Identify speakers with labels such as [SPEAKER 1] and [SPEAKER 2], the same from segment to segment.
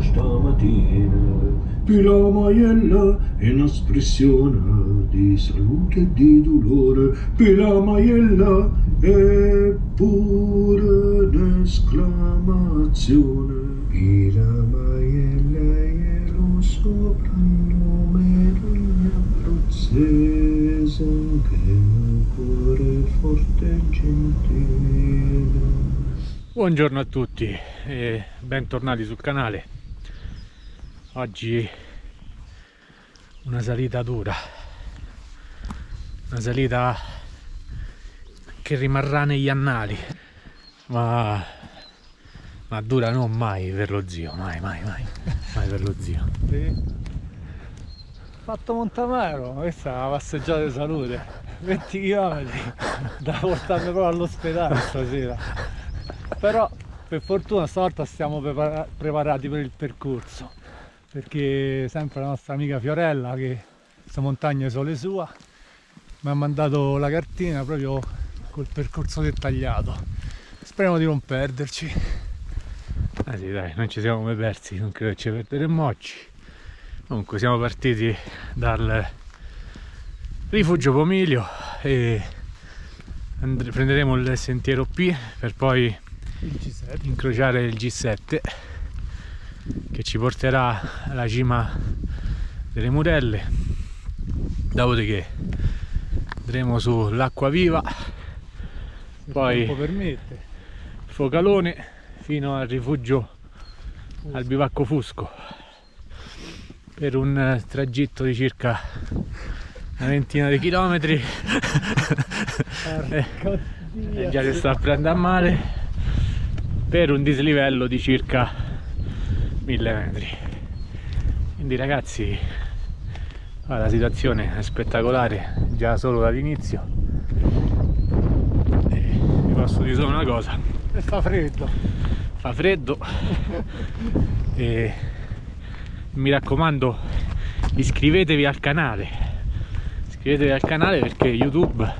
[SPEAKER 1] stamattina più la maiella è un'espressione di salute e di dolore. Più la maiella è pure un'esclamazione più la maiella è lo soprannome degli abruzzese che è un cuore forte e gentile
[SPEAKER 2] Buongiorno a tutti e bentornati sul canale. Oggi una salita dura, una salita che rimarrà negli annali, ma, ma dura non mai per lo zio, mai, mai, mai, mai per lo zio.
[SPEAKER 3] Fatto Montamaro, questa è una passeggiata di salute, 20 km da portarmi proprio all'ospedale stasera. Però per fortuna stavolta prepara- preparati per il percorso, perché sempre la nostra amica Fiorella, che questa montagna sole sua, mi ha mandato la cartina proprio col percorso dettagliato. Speriamo di non perderci.
[SPEAKER 2] Ah sì dai, non ci siamo mai persi, non credo ci perderemo oggi. Comunque siamo partiti dal rifugio Pomiglio e prenderemo il sentiero P per poi
[SPEAKER 3] Il G7.
[SPEAKER 2] Incrociare il G7 che ci porterà alla cima delle Murelle. Dopodiché andremo sull'acqua viva, Poi-. Focalone fino al rifugio al bivacco Fusco per un eh, tragitto di circa una ventina di chilometri e
[SPEAKER 3] Dio.
[SPEAKER 2] già si sta a prendere a male per un dislivello di circa 1000 metri. Quindi ragazzi la situazione è spettacolare già solo dall'inizio. Vi posso dire solo una cosa.
[SPEAKER 3] E fa freddo.
[SPEAKER 2] fa freddo. E mi raccomando iscrivetevi al canale. Iscrivetevi al canale perché youtube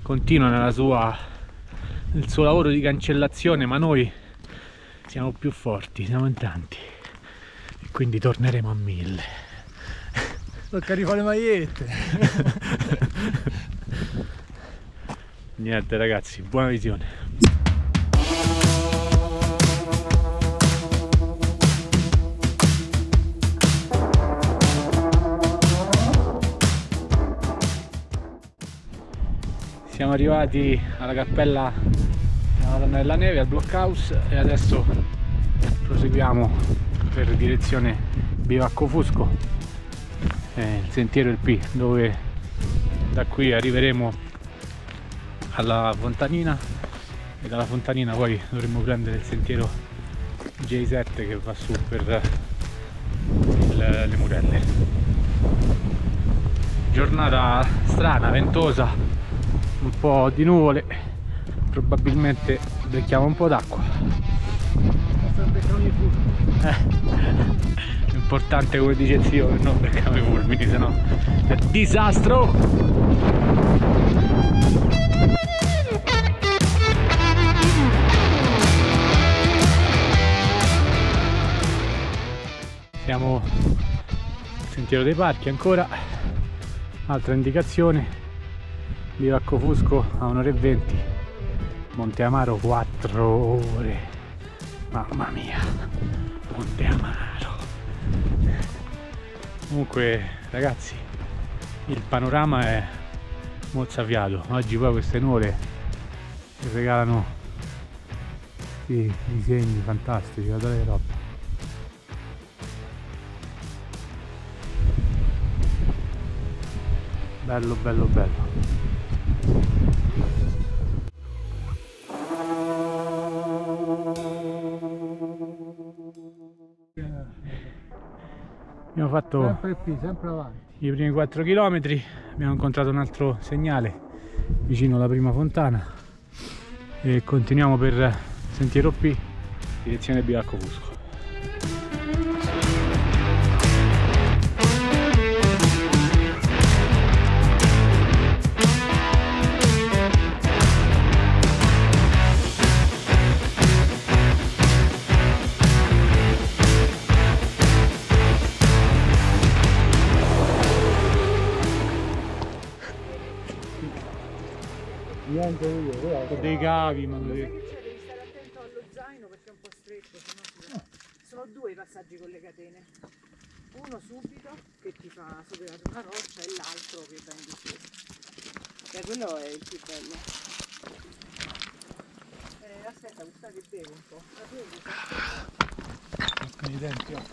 [SPEAKER 2] continua nella sua nel suo lavoro di cancellazione ma noi siamo più forti siamo in tanti. E quindi torneremo a mille.
[SPEAKER 3] Tocca rifare le magliette.
[SPEAKER 2] niente ragazzi buona visione. Siamo arrivati alla cappella Madonna della Neve al blockhouse. E adesso proseguiamo per direzione Bivacco Fusco eh, il sentiero il P dove da qui arriveremo alla fontanina. E dalla fontanina poi dovremmo prendere il sentiero J7 che va su per il- le murelle. Giornata strana, ventosa un po' di nuvole probabilmente becchiamo un po' d'acqua. Eh. Importante come dice zio che non becchiamo i fulmini sennò è disastro. Siamo sentiero dei parchi ancora. Altra indicazione. Bivacco fusco a 1 ore e 20 Monte Amaro 4 ore. Mamma mia Monte Amaro comunque ragazzi il panorama è mozzafiato. Oggi poi queste nuvole ci regalano questi disegni fantastici guardate che roba bello bello bello. Fatto
[SPEAKER 3] Sempre qui, sempre avanti.
[SPEAKER 2] i primi 4 km, abbiamo incontrato un altro segnale vicino alla prima fontana e continuiamo per Sentiero P, direzione Bivacco Fusco.
[SPEAKER 3] Cavi, ma.
[SPEAKER 4] Devi stare attento allo zaino perché è un po' stretto, sennò si- sono due i passaggi con le catene. Uno subito che ti fa sollevare una roccia e l'altro che va in discesa. E quello è il più bello. Eh, aspetta, questa che bevo un po'. La bevo?
[SPEAKER 3] con i denti. oh.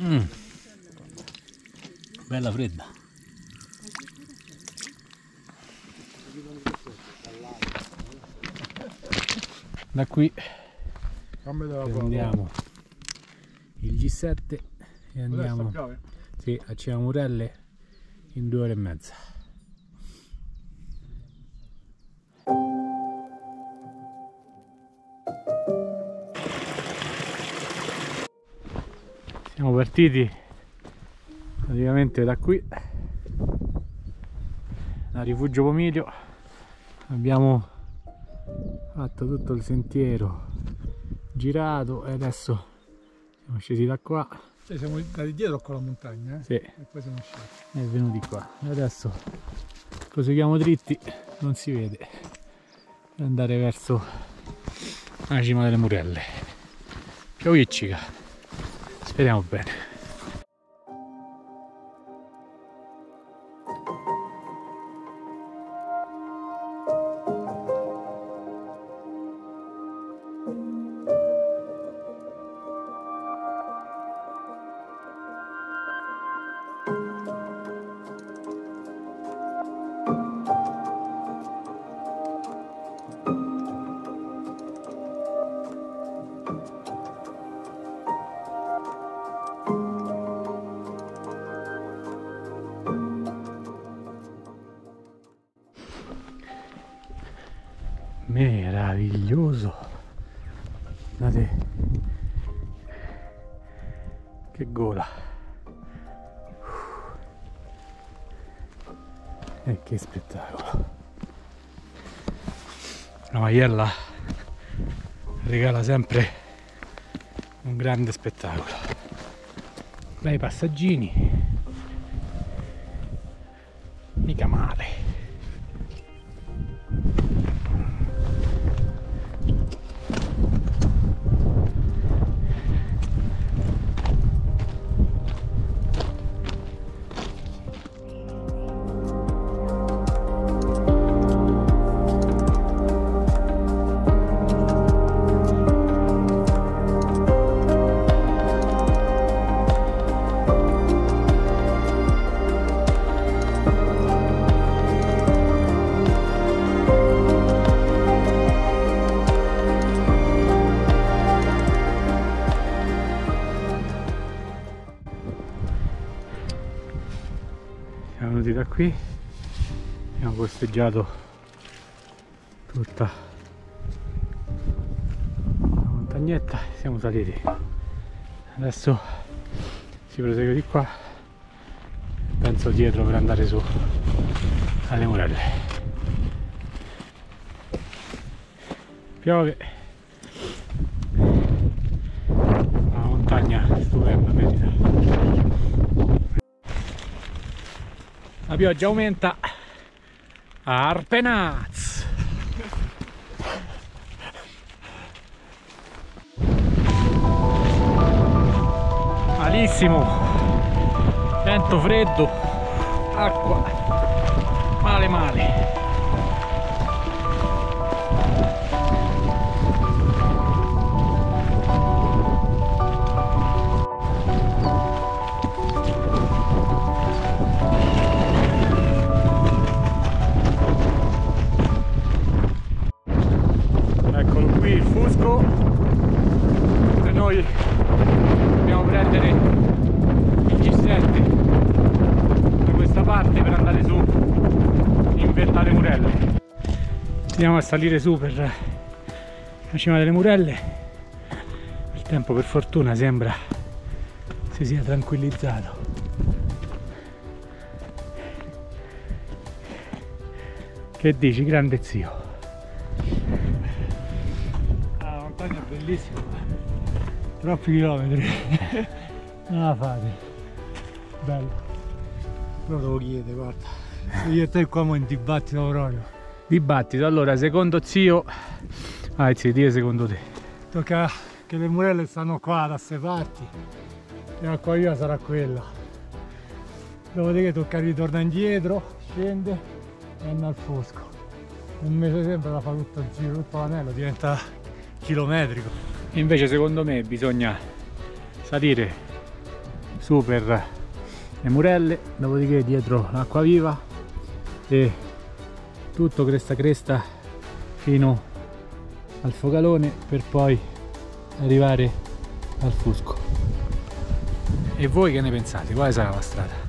[SPEAKER 2] Mm. Bella fredda. Da qui prendiamo il G7 e andiamo sì, a Ciamurelle in due ore e mezza. Siamo partiti praticamente da qui, da Rifugio Pomiglio. Abbiamo fatto tutto il sentiero, girato e adesso siamo scesi da qua
[SPEAKER 3] Cioè, siamo andati dietro con la montagna, eh?
[SPEAKER 2] sì,
[SPEAKER 3] E poi siamo usciti.
[SPEAKER 2] e venuti qua. E adesso proseguiamo dritti, non si vede, per andare verso la cima delle Murelle. Pioviccica, speriamo bene. Meraviglioso. Guardate che gola. E che spettacolo. La Maiella regala sempre un grande spettacolo. Bei passaggini. Mica male. Posteggiato tutta la montagnetta siamo saliti. Adesso si prosegue di qua penso dietro per andare su alle murelle. Piove. Una montagna stupenda merita la pioggia aumenta Arpenaz. Malissimo. Vento freddo. Acqua. Male male prendere il G7 da questa parte per andare su in Vetta alle Murelle. Andiamo a salire su per la cima delle Murelle. Il tempo per fortuna sembra si sia tranquillizzato. Che dici grande zio?
[SPEAKER 3] Ah, la montagna è bellissima. Troppi chilometri. non la fate. Bello. Però te lo chiede, guarda. Io e te qua in dibattito proprio.
[SPEAKER 2] Dibattito, allora, secondo zio... Anzi, dire secondo te.
[SPEAKER 3] Tocca che le murelle stanno qua da queste parti e l'acqua viva sarà quella. Dopodiché tocca ritornare indietro, scende e andare al fosco. Un mese sempre da fare tutto il giro, tutto l'anello, diventa chilometrico.
[SPEAKER 2] Invece secondo me bisogna salire su per le murelle, dopodiché dietro l'acqua viva e tutto cresta cresta fino al focalone per poi arrivare al fusco. E voi che ne pensate? Quale sarà la strada?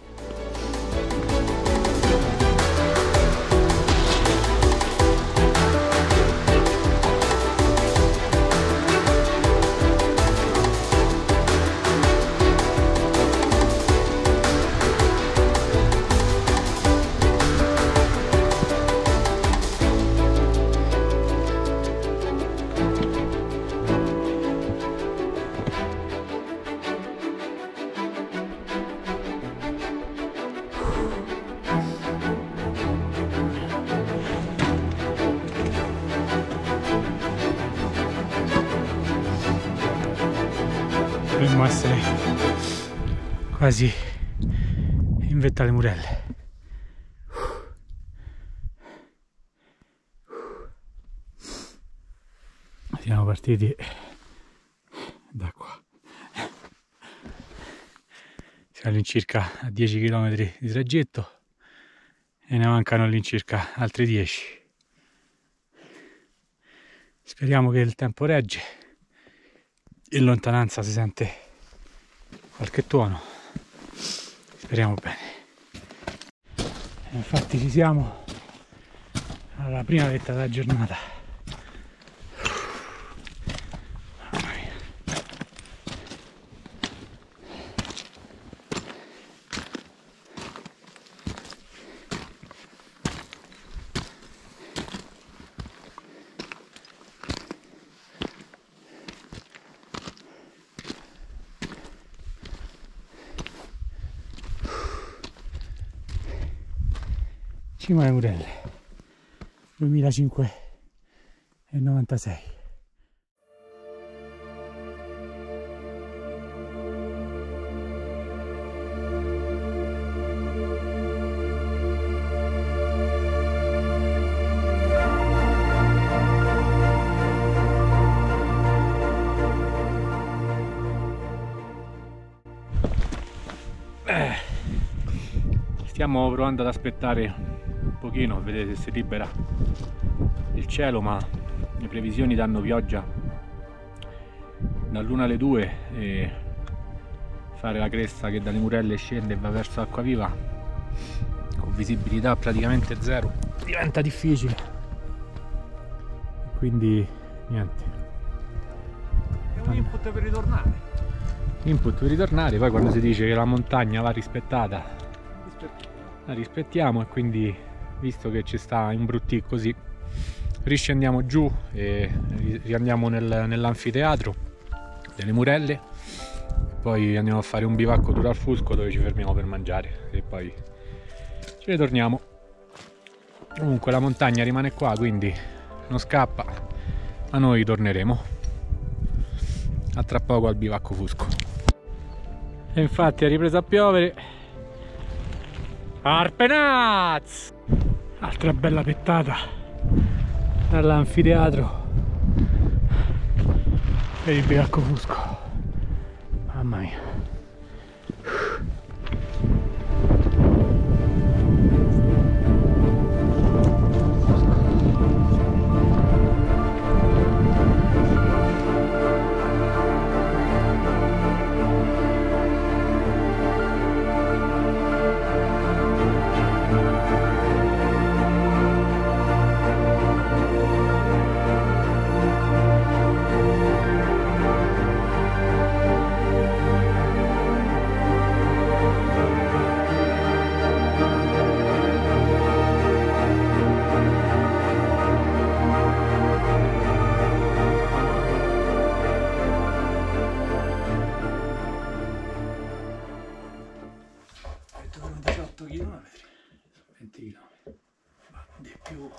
[SPEAKER 2] Dovremmo essere quasi in vetta alle murelle. Siamo partiti da qua. Siamo all'incirca a 10 km di tragitto e ne mancano all'incirca altri 10. Speriamo che il tempo regge in lontananza si sente qualche tuono. Speriamo bene. E infatti ci siamo alla prima vetta della giornata Cima alle Murelle 2005 e 96 Stiamo provando ad aspettare pochino, vedete se si libera il cielo, ma le previsioni danno pioggia dall'una alle 2 e fare la cresta che dalle murelle scende e va verso l'acqua viva con visibilità praticamente zero diventa difficile. E quindi niente.
[SPEAKER 3] È un input per ritornare.
[SPEAKER 2] Input per ritornare, poi quando si dice che la montagna va rispettata la rispettiamo e quindi visto che ci sta imbruttì così riscendiamo giù e ri- riandiamo nel- nell'anfiteatro delle murelle. Poi andiamo a fare un bivacco duro al fusco dove ci fermiamo per mangiare e poi ci ritorniamo. Comunque la montagna rimane qua quindi non scappa ma noi torneremo. A tra poco al bivacco fusco. E infatti è ripreso a piovere. Arpenaz! Altra bella pettata dall'anfiteatro per il bivacco fusco. Mamma mia. 8 km 20 km di più.